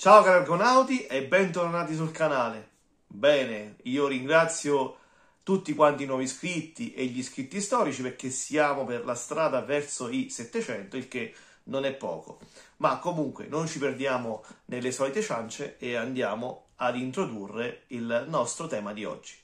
Ciao cari argonauti e bentornati sul canale. Bene, io ringrazio tutti quanti i nuovi iscritti e gli iscritti storici perché siamo per la strada verso i 700, il che non è poco. Ma comunque non ci perdiamo nelle solite ciance e andiamo ad introdurre il nostro tema di oggi.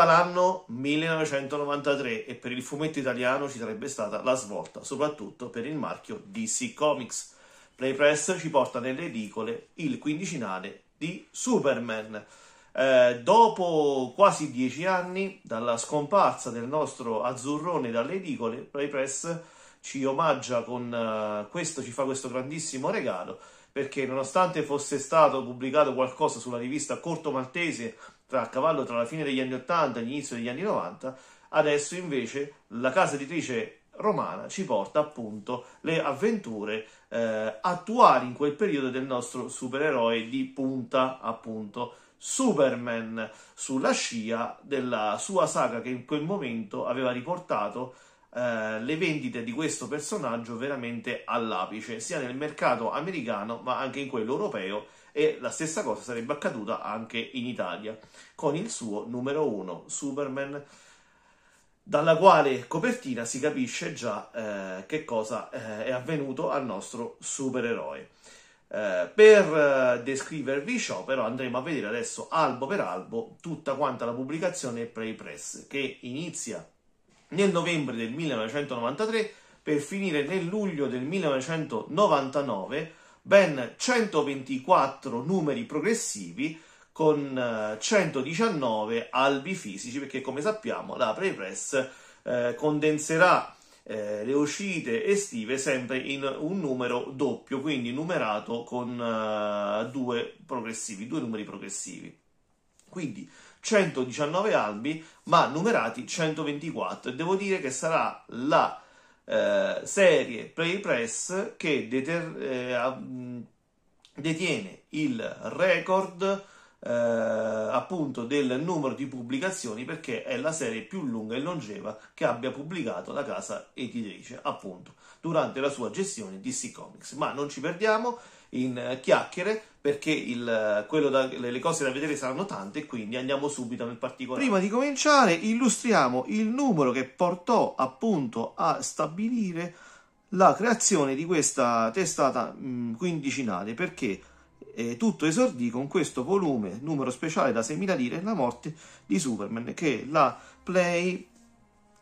Correva l'anno 1993 e per il fumetto italiano ci sarebbe stata la svolta, soprattutto per il marchio DC Comics. Playpress ci porta nelle edicole il quindicinale di Superman. Eh, dopo quasi dieci anni dalla scomparsa del nostro azzurrone dalle edicole, Playpress ci omaggia con uh, questo, ci fa questo grandissimo regalo perché nonostante fosse stato pubblicato qualcosa sulla rivista Corto Maltese tra cavallo tra la fine degli anni 80 e l'inizio degli anni 90, adesso invece la casa editrice romana ci porta appunto le avventure eh, attuali in quel periodo del nostro supereroe di punta appunto Superman sulla scia della sua saga che in quel momento aveva riportato eh, le vendite di questo personaggio veramente all'apice sia nel mercato americano ma anche in quello europeo e la stessa cosa sarebbe accaduta anche in Italia con il suo numero uno, Superman, dalla quale copertina si capisce già eh, che cosa eh, è avvenuto al nostro supereroe. Eh, per eh, descrivervi ciò, però, andremo a vedere adesso albo per albo tutta quanta la pubblicazione Play Press che inizia nel novembre del 1993 per finire nel luglio del 1999 ben 124 numeri progressivi con 119 eh, albi fisici, perché come sappiamo la Prepress eh, condenserà eh, le uscite estive sempre in un numero doppio, quindi numerato con uh, due progressivi, due numeri progressivi. Quindi 119 albi, ma numerati 124. E devo dire che sarà la eh, serie Play Press che deter- eh, detiene il record eh, appunto del numero di pubblicazioni perché è la serie più lunga e longeva che abbia pubblicato la casa editrice appunto durante la sua gestione DC Comics ma non ci perdiamo in chiacchiere perché il, da, le cose da vedere saranno tante quindi andiamo subito nel particolare. Prima di cominciare illustriamo il numero che portò appunto a stabilire la creazione di questa testata mh, quindicinale perché eh, tutto esordì con questo volume numero speciale da 6.000 lire La morte di Superman che la Play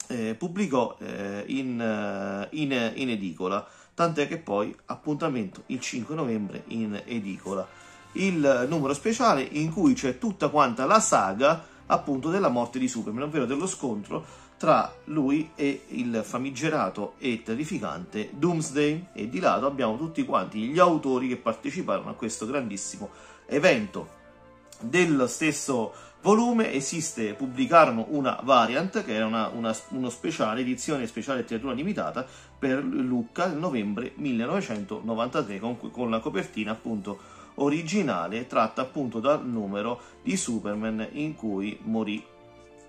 eh, pubblicò eh, in, eh, in, in edicola tant'è che poi appuntamento il 5 novembre in edicola. Il numero speciale in cui c'è tutta quanta la saga appunto della morte di Superman, ovvero dello scontro tra lui e il famigerato e terrificante Doomsday e di lato abbiamo tutti quanti gli autori che parteciparono a questo grandissimo evento. Dello stesso volume esiste, pubblicarono una variant che era una, una, uno speciale, edizione speciale letteratura limitata per Lucca nel novembre 1993 con, con la copertina appunto originale tratta appunto dal numero di Superman in cui morì.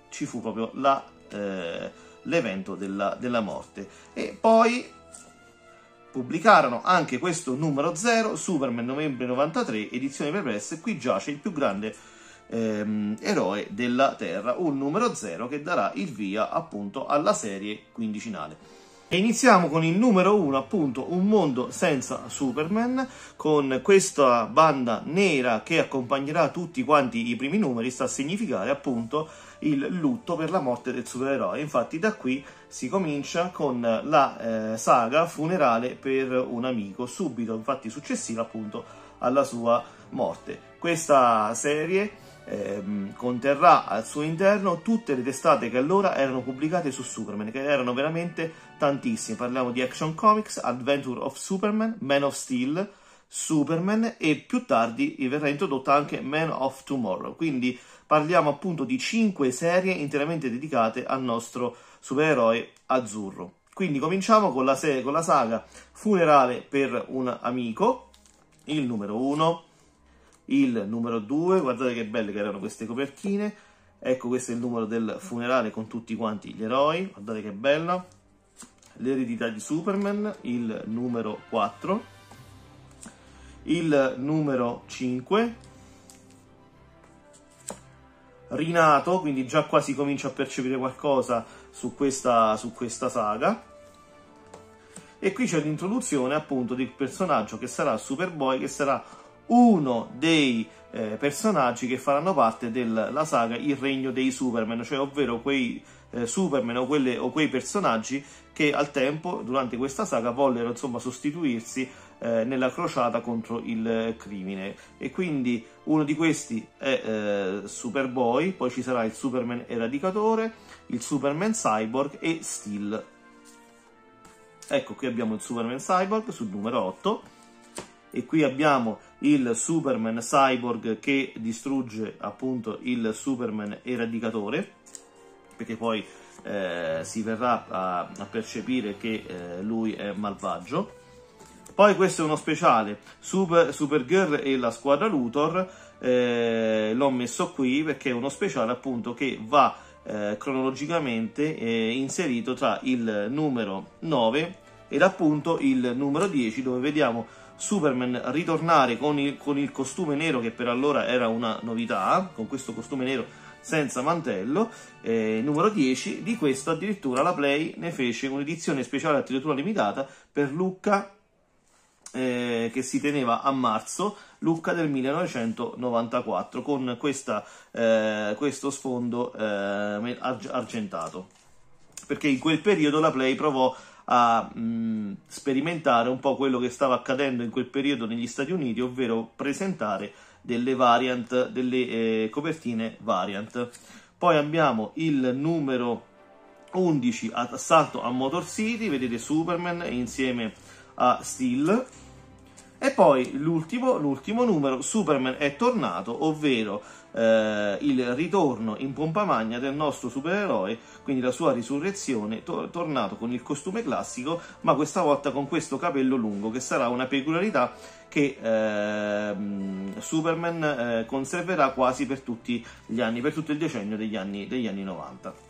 Ci fu proprio la, eh, l'evento della, della morte. E poi pubblicarono anche questo numero 0, Superman novembre 93, edizione per press, qui giace il più grande ehm, eroe della Terra, un numero 0 che darà il via appunto alla serie quindicinale. E iniziamo con il numero 1, appunto, Un mondo senza Superman, con questa banda nera che accompagnerà tutti quanti i primi numeri, sta a significare appunto il lutto per la morte del supereroe. Infatti da qui si comincia con la eh, saga funerale per un amico, subito infatti successiva appunto alla sua morte. Questa serie ehm, conterrà al suo interno tutte le testate che allora erano pubblicate su Superman, che erano veramente tantissime. Parliamo di Action Comics, Adventure of Superman, Man of Steel, Superman e più tardi verrà introdotta anche Man of Tomorrow. Quindi parliamo appunto di cinque serie interamente dedicate al nostro supereroe azzurro. Quindi cominciamo con la, con la saga Funerale per un amico, il numero 1, il numero 2, guardate che belle che erano queste copertine, ecco questo è il numero del funerale con tutti quanti gli eroi, guardate che bella, l'eredità di Superman, il numero 4, il numero 5, rinato, quindi già qua si comincia a percepire qualcosa su questa, su questa saga, e qui c'è l'introduzione appunto del personaggio che sarà Superboy, che sarà uno dei eh, personaggi che faranno parte della saga Il Regno dei Superman, cioè ovvero quei eh, Superman o, quelle, o, quei personaggi che al tempo, durante questa saga, vollero insomma sostituirsi eh, nella crociata contro il crimine. E quindi uno di questi è eh, Superboy, poi ci sarà il Superman Eradicatore, il Superman Cyborg e Steel. Ecco, qui abbiamo il Superman Cyborg sul numero 8 e qui abbiamo il Superman Cyborg che distrugge appunto il Superman Eradicatore perché poi eh, si verrà a, a percepire che eh, lui è malvagio. Poi questo è uno speciale, Super, Supergirl e la squadra Luthor, eh, l'ho messo qui perché è uno speciale appunto che va eh, cronologicamente eh, inserito tra il numero 9 ed appunto il numero 10 dove vediamo Superman ritornare con il, con il costume nero che per allora era una novità, con questo costume nero senza mantello, eh, numero 10, di questo addirittura la Play ne fece un'edizione speciale a tiratura limitata per Lucca eh, che si teneva a marzo, Lucca del 1994, con questa, eh, questo sfondo eh, argentato. Perché in quel periodo la Play provò a mh, sperimentare un po' quello che stava accadendo in quel periodo negli Stati Uniti, ovvero presentare delle variant, delle eh, copertine variant. Poi abbiamo il numero 11, Assalto a Motor City, vedete Superman insieme a Steel. E poi l'ultimo, l'ultimo numero, Superman è tornato, ovvero eh, il ritorno in pompa magna del nostro supereroe, quindi la sua risurrezione, to- tornato con il costume classico, ma questa volta con questo capello lungo, che sarà una peculiarità che eh, Superman eh, conserverà quasi per tutti gli anni, per tutto il decennio degli anni, degli anni 90.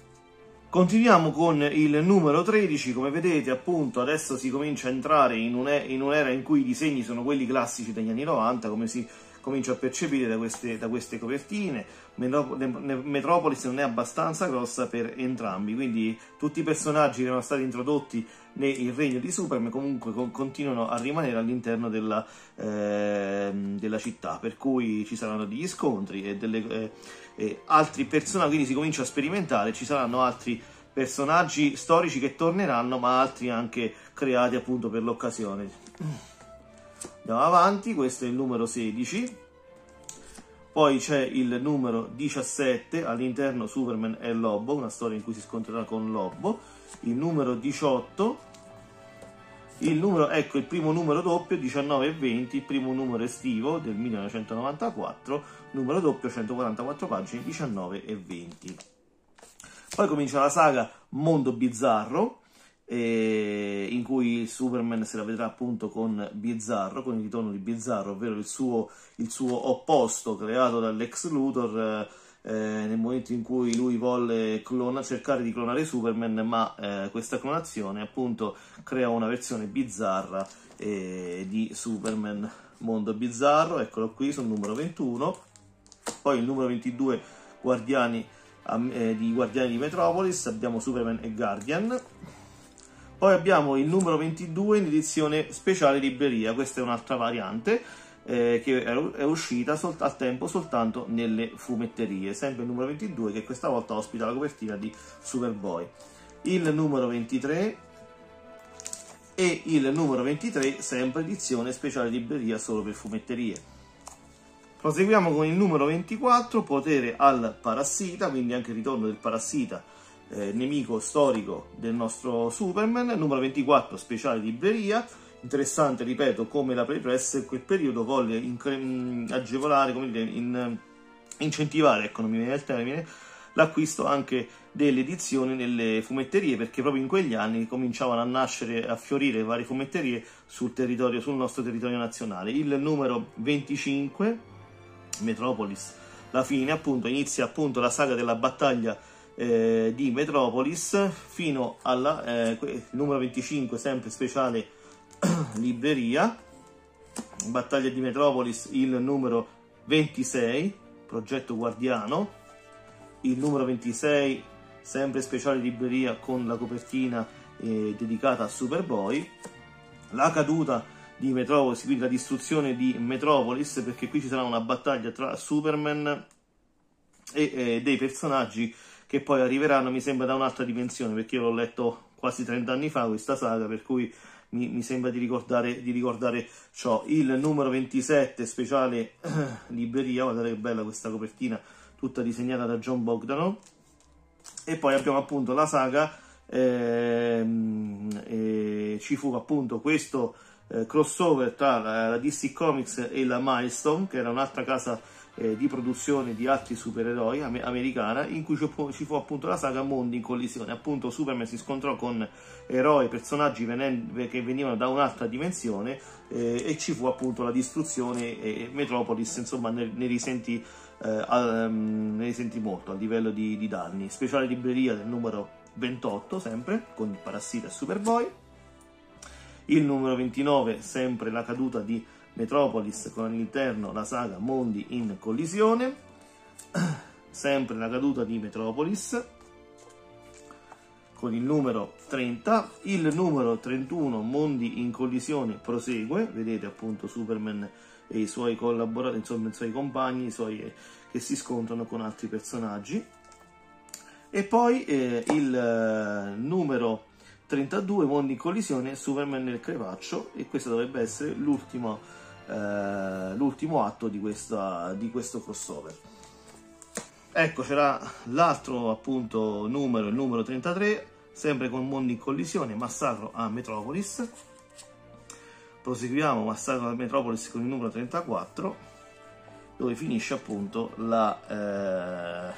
Continuiamo con il numero 13, come vedete appunto adesso si comincia a entrare in, un'era in cui i disegni sono quelli classici degli anni 90, come si comincia a percepire da queste, da queste copertine. Metropolis non è abbastanza grossa per entrambi, quindi tutti i personaggi che erano stati introdotti nel regno di Superman comunque continuano a rimanere all'interno della, eh, della città, per cui ci saranno degli scontri e delle... Eh, eh, altri personaggi, quindi si comincia a sperimentare, ci saranno altri personaggi storici che torneranno, ma altri anche creati appunto per l'occasione. Andiamo avanti, questo è il numero 16. Poi c'è il numero 17, all'interno Superman e Lobo, una storia in cui si scontrerà con Lobo. Il numero 18, il numero, ecco il primo numero doppio 19 e 20, il primo numero estivo del 1994, numero doppio 144 pagine 19 e 20. Poi comincia la saga Mondo Bizzarro, eh, in cui Superman se la vedrà appunto con Bizzarro, con il ritorno di Bizzarro, ovvero il suo, il suo opposto creato dall'ex Luthor. Eh, nel momento in cui lui volle clona, cercare di clonare Superman, ma eh, questa clonazione appunto crea una versione bizzarra eh, di Superman Mondo Bizzarro, eccolo qui sul numero 21, poi il numero 22 Guardiani, eh, di Guardiani di Metropolis, abbiamo Superman e Guardian, poi abbiamo il numero 22 in edizione speciale libreria, questa è un'altra variante, eh, che è uscita sol- al tempo soltanto nelle fumetterie, sempre il numero 22 che questa volta ospita la copertina di Superboy. Il numero 23 e il numero 23 sempre edizione speciale libreria solo per fumetterie. Proseguiamo con il numero 24, potere al parassita, quindi anche il ritorno del parassita, eh, nemico storico del nostro Superman. Numero 24, speciale libreria interessante, ripeto, come la Playpress in quel periodo volle incre- agevolare, come dire, in, incentivare, ecco, non mi viene il termine, l'acquisto anche delle edizioni nelle fumetterie, perché proprio in quegli anni cominciavano a nascere, a fiorire varie fumetterie sul, sul nostro territorio nazionale. Il numero 25, Metropolis, la fine, appunto, inizia appunto la saga della battaglia eh, di Metropolis fino al eh, numero 25, sempre speciale libreria, battaglia di Metropolis, il numero 26, progetto guardiano, il numero 26, sempre speciale libreria con la copertina eh, dedicata a Superboy, la caduta di Metropolis, quindi la distruzione di Metropolis, perché qui ci sarà una battaglia tra Superman e eh, dei personaggi che poi arriveranno, mi sembra, da un'altra dimensione, perché io l'ho letto quasi 30 anni fa questa saga, per cui mi, mi sembra di ricordare, di ricordare ciò. Il numero 27, speciale libreria, guardate che bella questa copertina, tutta disegnata da John Bogdanov. E poi abbiamo appunto la saga, ehm, e ci fu appunto questo eh, crossover tra la, la DC Comics e la Milestone, che era un'altra casa eh, di produzione di altri supereroi am- americana in cui ci fu, appunto la saga Mondi in collisione. Appunto Superman si scontrò con eroi, personaggi venen- che venivano da un'altra dimensione eh, e ci fu appunto la distruzione e Metropolis insomma ne, ne risentì eh, al, um, ne risentì molto a livello di, di danni. Speciale libreria del numero 28 sempre con Parassita e Superboy. Il numero 29 sempre la caduta di Metropolis con all'interno la saga Mondi in collisione, sempre la caduta di Metropolis. Con il numero 30, il numero 31 Mondi in collisione prosegue, vedete appunto Superman e i suoi collaboratori, insomma i suoi compagni, i suoi, che si scontrano con altri personaggi. E poi eh, il eh, numero 32 Mondi in collisione, Superman nel crepaccio e questo dovrebbe essere l'ultimo eh, l'ultimo atto di, questa, di questo crossover. Ecco, c'era l'altro appunto numero, il numero 33, sempre con Mondi in collisione, Massacro a Metropolis. Proseguiamo Massacro a Metropolis con il numero 34, dove finisce appunto la, eh,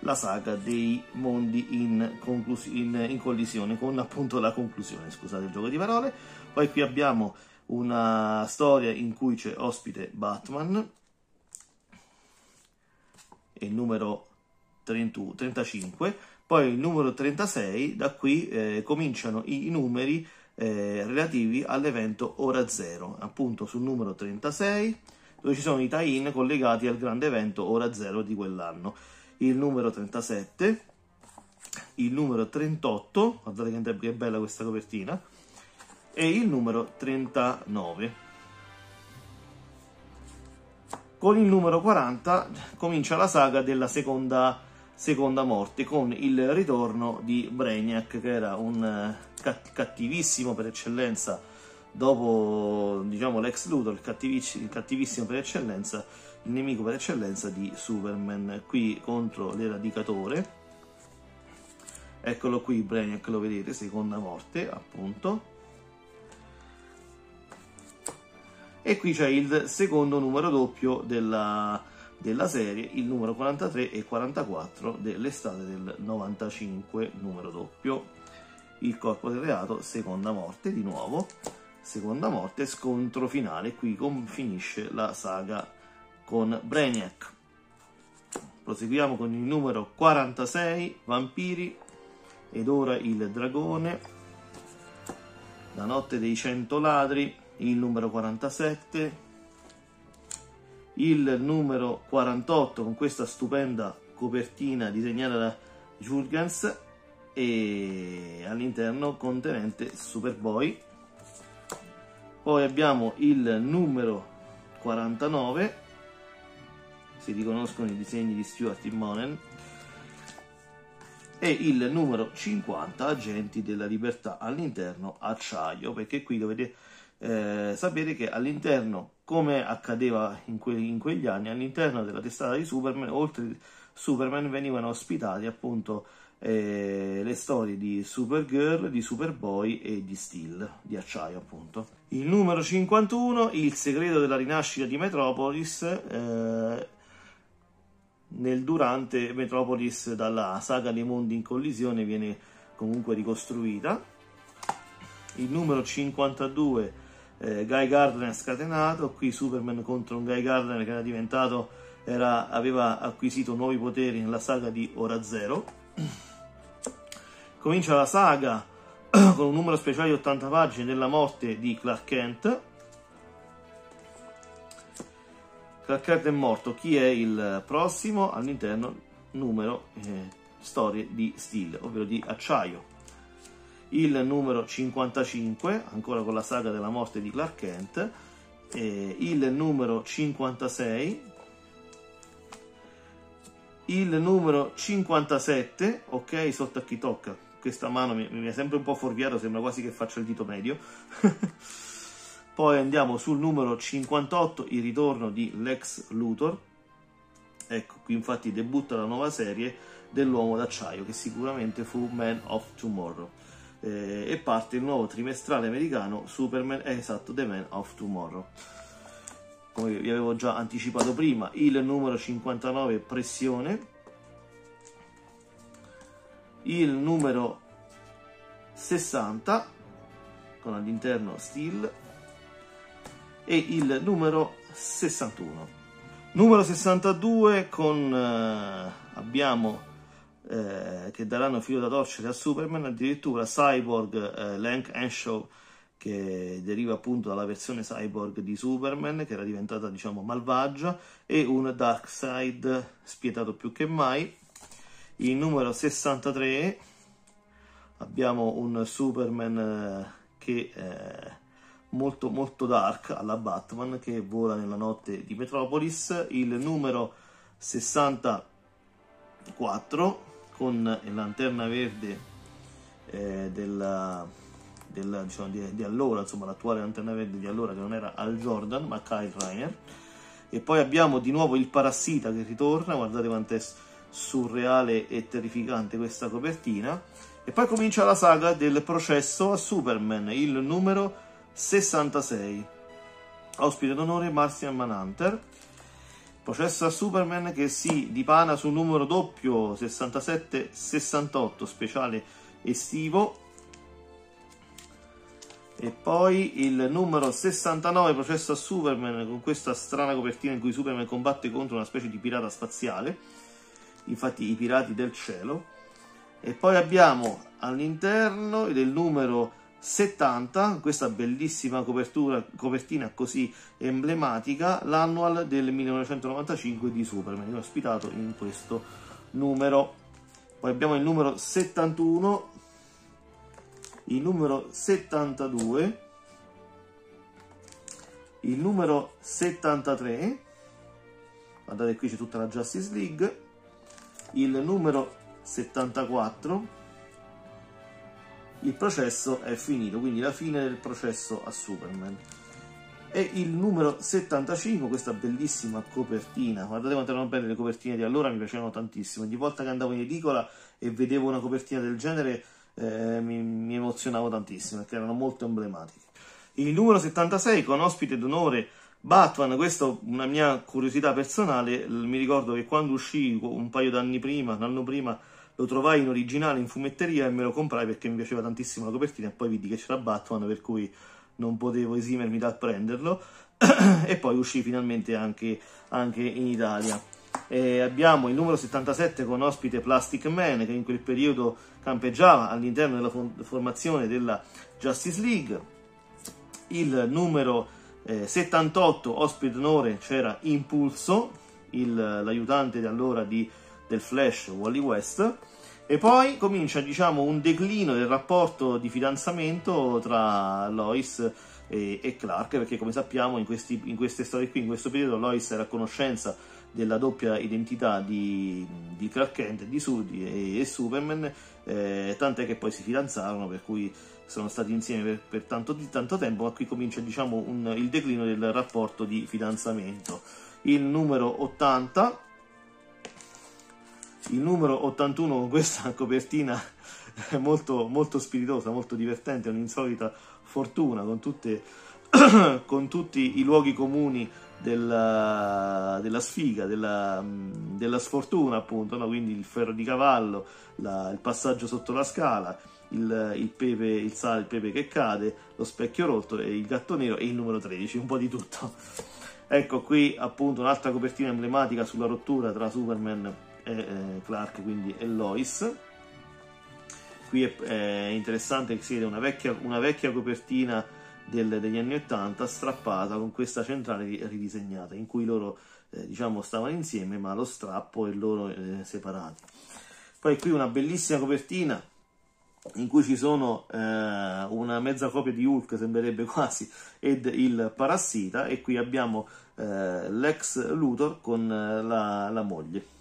la saga dei mondi in, in, in, collisione, con appunto la conclusione, scusate il gioco di parole. Poi qui abbiamo una storia in cui c'è ospite Batman, il numero 30, 35, poi il numero 36, da qui eh, cominciano i numeri eh, relativi all'evento Ora Zero, appunto sul numero 36, dove ci sono i tie-in collegati al grande evento Ora Zero di quell'anno. Il numero 37, il numero 38, guardate che bella questa copertina, e il numero 39. Con il numero 40 comincia la saga della seconda, seconda morte con il ritorno di Brainiac che era un eh, cattivissimo per eccellenza dopo diciamo l'ex Luthor, il, cattivissimo, il cattivissimo per eccellenza, il nemico per eccellenza di Superman, qui contro l'eradicatore. Eccolo qui, Brainiac lo vedete, seconda morte appunto. E qui c'è il secondo numero doppio della, della serie, il numero 43 e 44 dell'estate del 95, numero doppio. Il corpo del reato, seconda morte di nuovo, seconda morte, scontro finale, qui finisce la saga con Brainiac. Proseguiamo con il numero 46, Vampiri, ed ora il dragone, la notte dei cento ladri, il numero 47, il numero 48 con questa stupenda copertina disegnata da Jurgens e all'interno contenente Superboy. Poi abbiamo il numero 49, si riconoscono i disegni di Stuart Immonen, e il numero 50 Agenti della Libertà all'interno acciaio, perché qui dovete eh, sapere che all'interno, come accadeva in, que- in, quegli anni, all'interno della testata di Superman, oltre Superman venivano ospitati appunto eh, le storie di Supergirl, di Superboy e di Steel, di acciaio appunto. Il numero 51, Il segreto della rinascita di Metropolis, eh, nel durante Metropolis dalla saga dei mondi in collisione viene comunque ricostruita. Il numero 52 eh, Guy Gardner scatenato, qui Superman contro un Guy Gardner che era diventato, era, aveva acquisito nuovi poteri nella saga di Ora Zero. Comincia la saga con un numero speciale di 80 pagine della morte di Clark Kent. Clark Kent è morto, chi è il prossimo? All'interno numero eh, storie di Steel, ovvero di acciaio il numero 55, ancora con la saga della morte di Clark Kent, il numero 56, il numero 57, ok, sotto a chi tocca, questa mano mi, mi è sempre un po' fuorviato, sembra quasi che faccia il dito medio. Poi andiamo sul numero 58, il ritorno di Lex Luthor. Ecco, qui infatti debutta la nuova serie dell'uomo d'acciaio, che sicuramente fu Man of Tomorrow eh, e parte il nuovo trimestrale americano Superman, eh, esatto, The Man of Tomorrow. Come vi avevo già anticipato prima, il numero 59 Pressione, il numero 60 con all'interno Steel e il numero 61. Numero 62 con eh, abbiamo eh, che daranno filo da torcere a Superman, addirittura Cyborg eh, Lank Henshaw che deriva appunto dalla versione cyborg di Superman che era diventata diciamo malvagia e un Darkseid spietato più che mai. Il numero 63 abbiamo un Superman eh, che è molto molto dark alla Batman che vola nella notte di Metropolis. Il numero 64 con la lanterna verde eh, della, della, diciamo, di, di, allora, insomma l'attuale lanterna verde di allora che non era Al Jordan ma Kyle Reiner. E poi abbiamo di nuovo il parassita che ritorna, guardate quanto è surreale e terrificante questa copertina. E poi comincia la saga del processo a Superman, il numero 66. Ospite d'onore Martian Manhunter Processo a Superman che si dipana sul numero doppio 67-68 speciale estivo. E poi il numero 69 processo a Superman con questa strana copertina in cui Superman combatte contro una specie di pirata spaziale. Infatti i pirati del cielo. E poi abbiamo all'interno del numero 70, questa bellissima copertina così emblematica, l'annual del 1995 di Superman, ospitato in questo numero. Poi abbiamo il numero 71, il numero 72, il numero 73, guardate qui c'è tutta la Justice League, il numero 74, il processo è finito, quindi la fine del processo a Superman. E il numero 75, questa bellissima copertina, guardate quanto erano belle le copertine di allora, mi piacevano tantissimo, ogni volta che andavo in edicola e vedevo una copertina del genere eh, mi, mi emozionavo tantissimo, perché erano molto emblematiche. Il numero 76 con ospite d'onore Batman, questa è una mia curiosità personale, mi ricordo che quando uscì un paio d'anni prima, un anno prima, lo trovai in originale in fumetteria e me lo comprai perché mi piaceva tantissimo la copertina e poi vidi che c'era Batman per cui non potevo esimermi dal prenderlo e poi uscì finalmente anche, anche in Italia. E abbiamo il numero 77 con ospite Plastic Man che in quel periodo campeggiava all'interno della formazione della Justice League. Il numero eh, 78 ospite d'onore c'era Impulso, il, l'aiutante di allora di del Flash Wally West e poi comincia diciamo un declino del rapporto di fidanzamento tra Lois e, e Clark perché come sappiamo in, questi, in, queste storie qui in questo periodo Lois era a conoscenza della doppia identità di, di Clark Kent di Sudi e, e Superman eh, tant'è che poi si fidanzarono per cui sono stati insieme per, per tanto, tanto, tempo ma qui comincia diciamo un, il declino del rapporto di fidanzamento. Il numero 80 il numero 81 con questa copertina molto, molto spiritosa, molto divertente, un'insolita fortuna con tutte con tutti i luoghi comuni della, della sfiga, della, della, sfortuna, appunto, no? quindi il ferro di cavallo, la, il passaggio sotto la scala, il, il, pepe, il sale, il pepe che cade, lo specchio rotto e il gatto nero e il numero 13, un po' di tutto. Ecco qui appunto un'altra copertina emblematica sulla rottura tra Superman eh, Clark, quindi e Lois. Qui è, è interessante che si vede una vecchia, una vecchia copertina del, degli anni 80 strappata con questa centrale ridisegnata in cui loro eh, diciamo stavano insieme ma lo strappo e loro eh, separati poi qui una bellissima copertina in cui ci sono eh, una mezza copia di Hulk sembrerebbe quasi ed il parassita e qui abbiamo eh, l'ex Luthor con eh, la, la moglie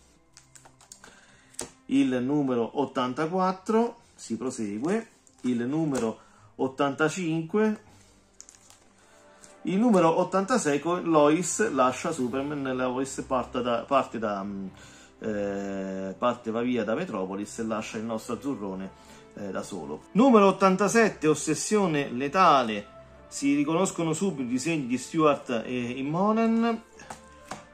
il numero 84 si prosegue il numero 85 il numero 86 con Lois lascia Superman, Lois parte, da, parte, da, mm, eh, parte va via da Metropolis e lascia il nostro azzurrone eh, da solo. Numero 87, Ossessione letale, si riconoscono subito i disegni di Stuart e Immonen.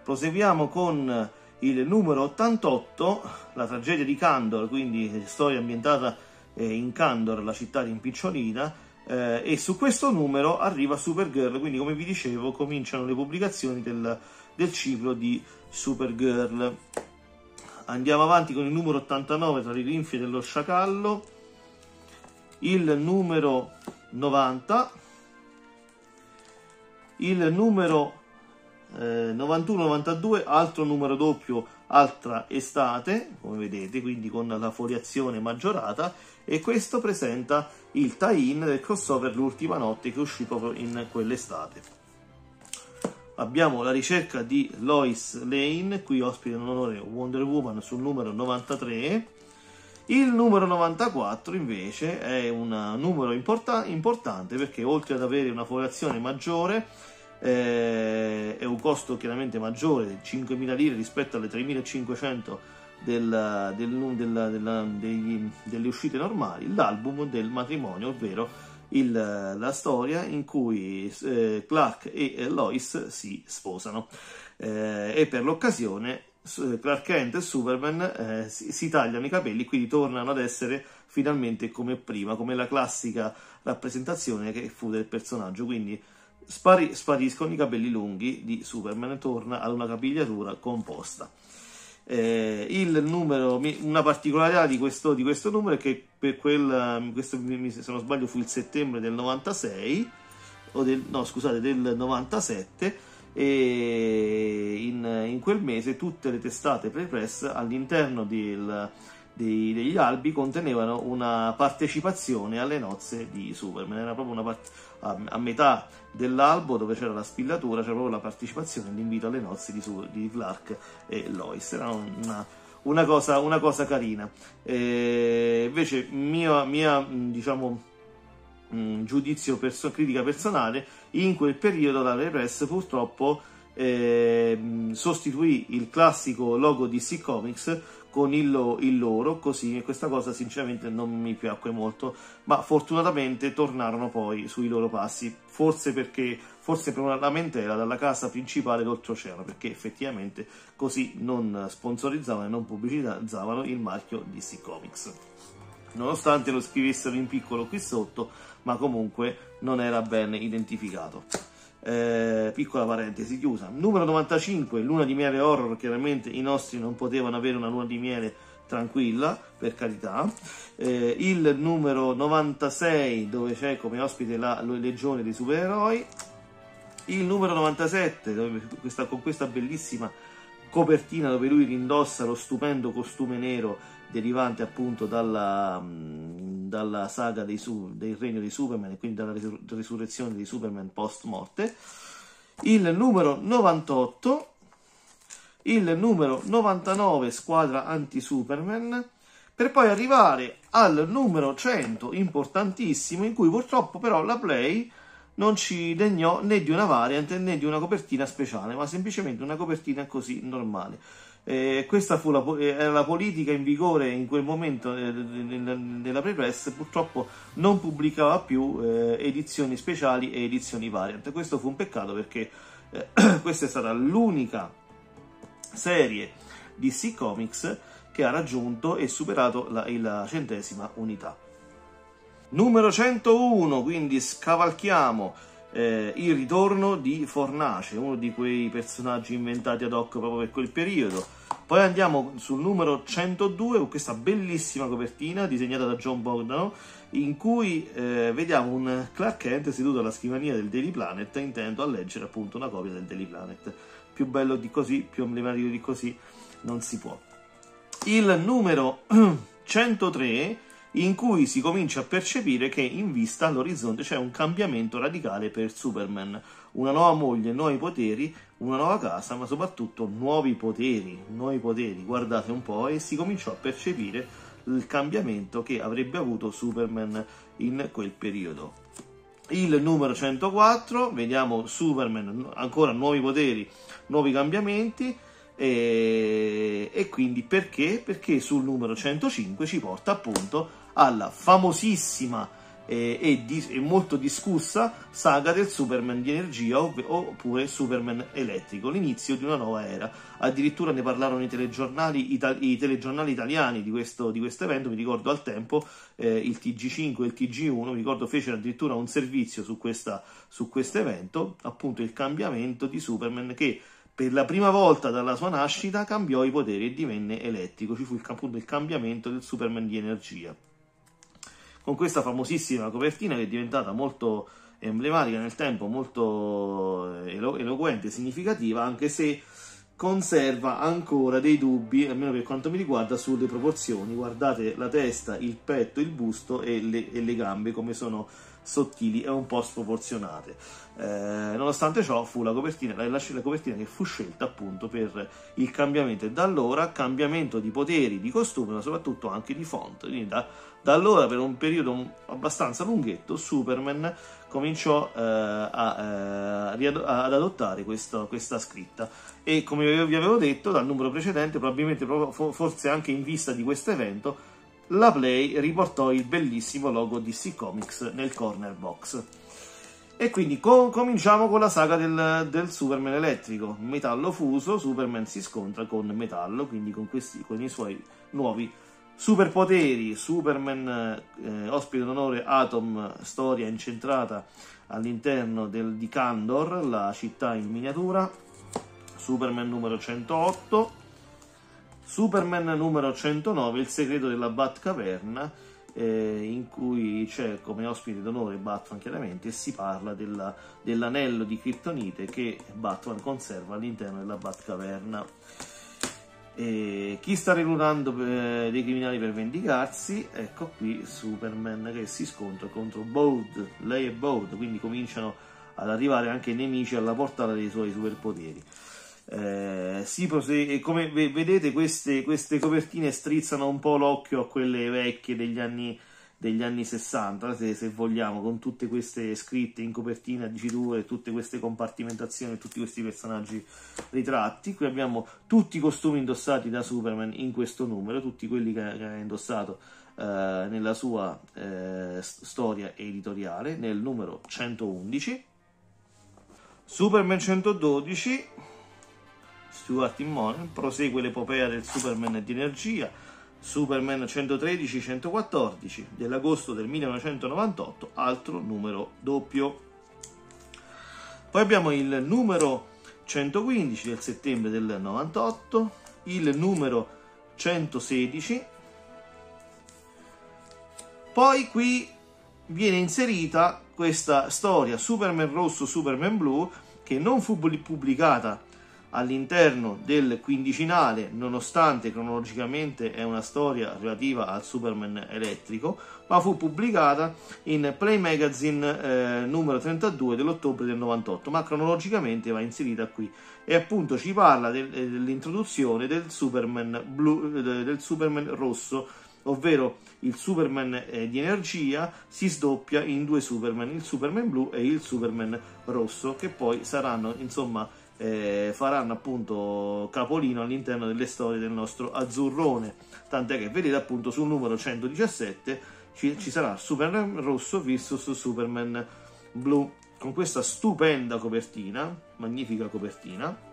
Proseguiamo con il numero 88, la tragedia di Candor, quindi storia ambientata eh, in Candor, la città rimpicciolita, eh, e su questo numero arriva Supergirl, quindi come vi dicevo cominciano le pubblicazioni del, del ciclo di Supergirl. Andiamo avanti con il numero 89 tra le rinfie dello sciacallo, il numero 90, il numero eh, 91-92, altro numero doppio, altra estate, come vedete, quindi con la foliazione maggiorata, e questo presenta il tie-in del crossover L'ultima notte che uscì proprio in quell'estate. Abbiamo la ricerca di Lois Lane, qui ospite in onore Wonder Woman sul numero 93. Il numero 94 invece è un numero importa importante perché oltre ad avere una foliazione maggiore eh, è un costo chiaramente maggiore, 5.000 lire rispetto alle 3.500 del, del, del, degli, delle uscite normali, l'album del matrimonio, ovvero il, la storia in cui eh, Clark e Lois si sposano. Eh, e per l'occasione Clark Kent e Superman eh, si, si, tagliano i capelli, quindi tornano ad essere finalmente come prima, come la classica rappresentazione che fu del personaggio. Quindi spari, spariscono i capelli lunghi di Superman e torna ad una capigliatura composta. Eh, numero, una particolarità di questo, di questo numero è che per quel, questo, se non sbaglio fu il settembre del 96, o del, no scusate, del 97, e in, in quel mese tutte le testate pre-press all'interno del, dei, degli albi contenevano una partecipazione alle nozze di Superman. Era proprio una part- a, a, metà dell'albo dove c'era la spillatura, c'era proprio la partecipazione, l'invito alle nozze di, di Clark e Lois. Era una, una, cosa, una cosa, carina. E invece, mia, mia diciamo. giudizio perso- critica personale in quel periodo la Press purtroppo eh, sostituì il classico logo di DC Comics con il, il, loro, così questa cosa sinceramente non mi piacque molto, ma fortunatamente tornarono poi sui loro passi, forse perché forse per una lamentela dalla casa principale d'oltreoceano, perché effettivamente così non sponsorizzavano e non pubblicizzavano il marchio DC Comics. Nonostante lo scrivessero in piccolo qui sotto, ma comunque non era ben identificato eh, piccola parentesi chiusa. Numero 95, luna di miele horror, chiaramente i nostri non potevano avere una luna di miele tranquilla, per carità. Eh, il numero 96, dove c'è come ospite la legione dei supereroi. Il numero 97, dove, questa, con questa bellissima copertina dove lui rindossa lo stupendo costume nero derivante appunto dalla, mm, dalla saga su, del regno di Superman e quindi dalla risurrezione di Superman post morte, il numero 98, il numero 99 squadra anti-Superman, per poi arrivare al numero 100 importantissimo in cui purtroppo però la Play non ci degnò né di una variant né di una copertina speciale, ma semplicemente una copertina così normale. Eh, questa fu la, era la politica in vigore in quel momento eh, nella pre-press, purtroppo non pubblicava più eh, edizioni speciali e edizioni variant. Questo fu un peccato perché eh, questa è stata l'unica serie di C Comics che ha raggiunto e superato la, la centesima unità. Numero 101, quindi scavalchiamo eh, il ritorno di Fornace, uno di quei personaggi inventati ad hoc proprio per quel periodo. Poi andiamo sul numero 102 con questa bellissima copertina disegnata da John Bogdano in cui eh, vediamo un Clark Kent seduto alla scrivania del Daily Planet intento a leggere appunto una copia del Daily Planet. Più bello di così, più emblematico di così non si può. Il numero 103 in cui si comincia a percepire che in vista all'orizzonte c'è un cambiamento radicale per Superman, una nuova moglie, nuovi poteri, una nuova casa, ma soprattutto nuovi poteri, nuovi poteri, guardate un po', e si cominciò a percepire il cambiamento che avrebbe avuto Superman in quel periodo. Il numero 104, vediamo Superman, ancora nuovi poteri, nuovi cambiamenti, e, e, quindi perché? Perché sul numero 105 ci porta appunto alla famosissima eh, e, di, e, molto discussa saga del Superman di energia oppure Superman elettrico, l'inizio di una nuova era. Addirittura ne parlarono i telegiornali, itali- i telegiornali italiani di questo, di questo, evento, mi ricordo al tempo eh, il TG5 e il TG1, mi ricordo fecero addirittura un servizio su questo evento, appunto il cambiamento di Superman che per la prima volta dalla sua nascita cambiò i poteri e divenne elettrico, ci fu il, appunto il cambiamento del Superman di energia con questa famosissima copertina che è diventata molto emblematica nel tempo, molto eh, elo- eloquente significativa, anche se conserva ancora dei dubbi, almeno per quanto mi riguarda, sulle proporzioni. Guardate la testa, il petto, il busto e le, e le gambe come sono sottili e un po' sproporzionate. Eh, nonostante ciò, fu la copertina, la, la, copertina che fu scelta appunto per il cambiamento e da allora cambiamento di poteri, di costume, ma soprattutto anche di font. Quindi da, da allora, per un periodo abbastanza lunghetto, Superman cominciò eh, a, eh, ad adottare questo, questa scritta e come vi avevo detto dal numero precedente, probabilmente forse anche in vista di questo evento, la Play riportò il bellissimo logo DC Comics nel corner box. E quindi co- cominciamo con la saga del, del, Superman elettrico. Metallo fuso, Superman si scontra con metallo, quindi con, questi, con i suoi nuovi superpoteri. Superman, eh, ospite d'onore Atom, storia incentrata all'interno del, di Kandor, la città in miniatura. Superman numero 108 Superman numero 109, Il segreto della Batcaverna, eh, in cui c'è come ospite d'onore Batman chiaramente e si parla della, dell'anello di Kryptonite che Batman conserva all'interno della Batcaverna. E chi sta reclutando eh, dei criminali per vendicarsi? Ecco qui Superman che si scontra contro Bode, lei e Bode, quindi cominciano ad arrivare anche i nemici alla portata dei suoi superpoteri. Eh, come vedete queste, queste, copertine strizzano un po' l'occhio a quelle vecchie degli anni, degli anni 60 se, se, vogliamo con tutte queste scritte in copertina diciture tutte queste compartimentazioni tutti questi personaggi ritratti. Qui abbiamo tutti i costumi indossati da Superman in questo numero tutti quelli che ha indossato eh, nella sua eh, storia editoriale nel numero 111 Superman 112 Stuart Immonen, prosegue l'epopea del Superman di energia, Superman 113-114 dell'agosto del 1998, altro numero doppio. Poi abbiamo il numero 115 del settembre del 98, il numero 116, poi qui viene inserita questa storia Superman rosso, Superman blu, che non fu pubblicata all'interno del quindicinale, nonostante cronologicamente è una storia relativa al Superman elettrico, ma fu pubblicata in Play Magazine eh, numero 32 dell'ottobre del 98, ma cronologicamente va inserita qui. E appunto ci parla del, eh, dell'introduzione del Superman, blu, eh, del Superman rosso, ovvero il Superman eh, di energia si sdoppia in due Superman, il Superman blu e il Superman rosso, che poi saranno insomma eh, faranno appunto capolino all'interno delle storie del nostro azzurrone. Tant'è che vedete appunto sul numero 117 ci, ci sarà Superman rosso vs Superman blu con questa stupenda copertina, magnifica copertina.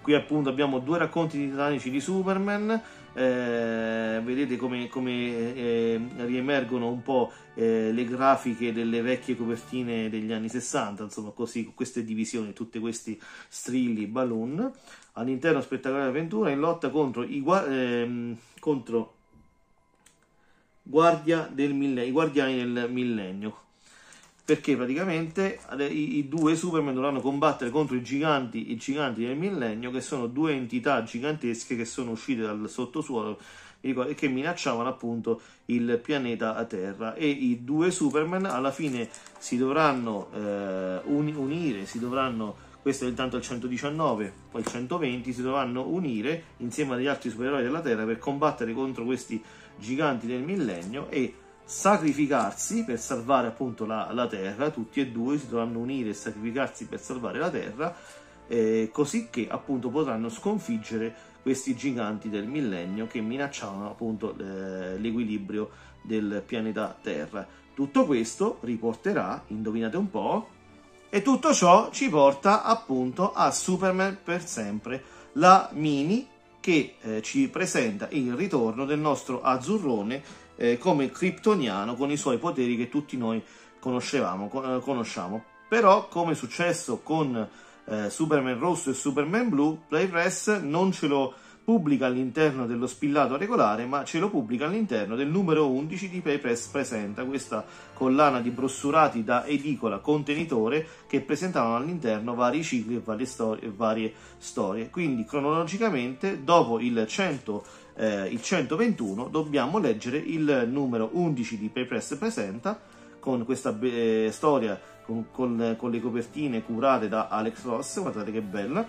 Qui appunto abbiamo due racconti titanici di Superman, eh, vedete come, come eh, riemergono un po' eh, le grafiche delle vecchie copertine degli anni 60, insomma così, con queste divisioni, tutti questi strilli, balloon. All'interno spettacolare avventura in lotta contro i, ehm, contro guardia del mille, i guardiani del millennio perché praticamente i, i, due Superman dovranno combattere contro i giganti, i giganti del millennio, che sono due entità gigantesche che sono uscite dal sottosuolo e che minacciavano appunto il pianeta Terra. E i due Superman alla fine si dovranno eh, unire, si dovranno questo è intanto il 119, poi il 120 si dovranno unire insieme agli altri supereroi della Terra per combattere contro questi giganti del millennio e sacrificarsi per salvare appunto la, la, terra, tutti e due si dovranno unire e sacrificarsi per salvare la terra, eh, così che appunto potranno sconfiggere questi giganti del millennio che minacciavano appunto eh, l'equilibrio del pianeta Terra. Tutto questo riporterà, indovinate un po', e tutto ciò ci porta appunto a Superman per sempre, la mini che eh, ci presenta il ritorno del nostro azzurrone eh, come kryptoniano con i suoi poteri che tutti noi conoscevamo, con, eh, conosciamo. Però, come è successo con eh, Superman rosso e Superman blu, Playpress non ce lo pubblica all'interno dello spillato regolare, ma ce lo pubblica all'interno del numero 11 di Playpress Presenta, questa collana di brossurati da edicola contenitore che presentavano all'interno vari cicli e varie storie. Varie storie. Quindi cronologicamente, dopo il 100 eh, il 121 dobbiamo leggere il numero 11 di Paypress Presenta con questa eh, storia con, con, con, le copertine curate da Alex Ross, guardate che bella,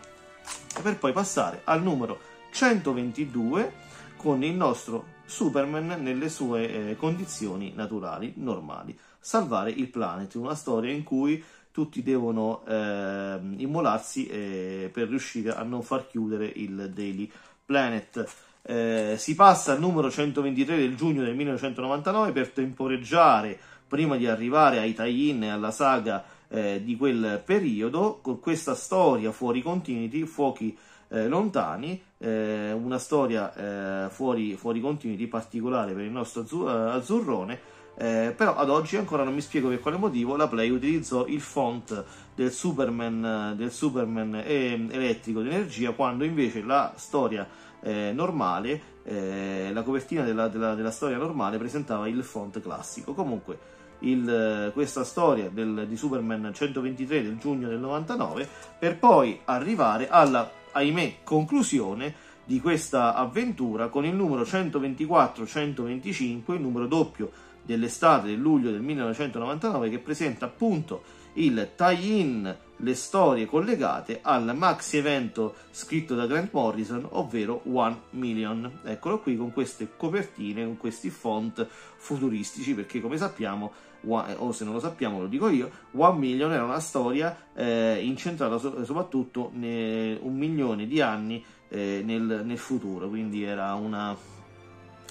per poi passare al numero 122 con il nostro Superman nelle sue eh, condizioni naturali, normali. Salvare il planet, una storia in cui tutti devono eh, immolarsi eh, per riuscire a non far chiudere il Daily Planet. Eh, si passa al numero 123 del giugno del 1999 per temporeggiare prima di arrivare ai tie-in e alla saga eh, di quel periodo con questa storia fuori continuity, fuochi eh, lontani, eh, una storia eh, fuori, fuori continuity particolare per il nostro azzur- azzurrone. però ad oggi ancora non mi spiego per quale motivo la Play utilizzò il font del Superman, del Superman elettrico d'energia quando invece la storia eh, normale, eh, la copertina della, della, della, storia normale presentava il font classico. Comunque, il, questa storia del, di Superman 123 del giugno del 99, per poi arrivare alla, ahimè, conclusione di questa avventura con il numero 124-125, il numero doppio dell'estate del luglio del 1999, che presenta appunto il tie-in le storie collegate al maxi evento scritto da Grant Morrison, ovvero One Million. Eccolo qui con queste copertine, con questi font futuristici, perché come sappiamo, o se non lo sappiamo lo dico io, One Million era una storia eh, incentrata so- soprattutto ne- un milione di anni eh, nel, nel futuro, quindi era una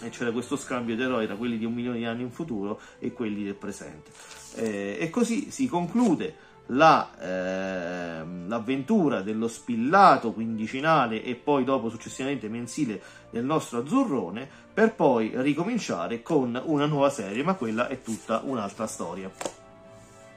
e c'era questo scambio di eroi tra quelli di un milione di anni in futuro e quelli del presente. Eh, e così si conclude la, eh, l'avventura dello spillato quindicinale e poi dopo successivamente mensile del nostro azzurrone per poi ricominciare con una nuova serie, ma quella è tutta un'altra storia.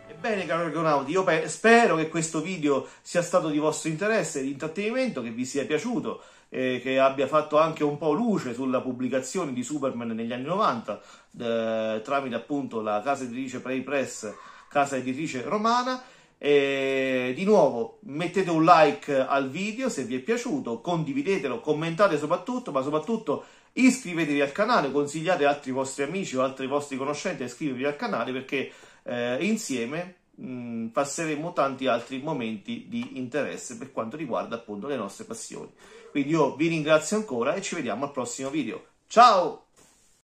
Ebbene, caro argonauti, io pe- spero che questo video sia stato di vostro interesse e di intrattenimento, che vi sia piaciuto, eh, che abbia fatto anche un po' luce sulla pubblicazione di Superman negli anni 90 eh, tramite appunto la casa editrice Play Press, casa editrice romana. E di nuovo mettete un like al video se vi è piaciuto, condividetelo, commentate soprattutto, ma soprattutto iscrivetevi al canale, consigliate altri vostri amici o altri vostri conoscenti a iscrivervi al canale perché eh, insieme mh, mm, passeremo tanti altri momenti di interesse per quanto riguarda appunto le nostre passioni. Quindi io vi ringrazio ancora e ci vediamo al prossimo video. Ciao!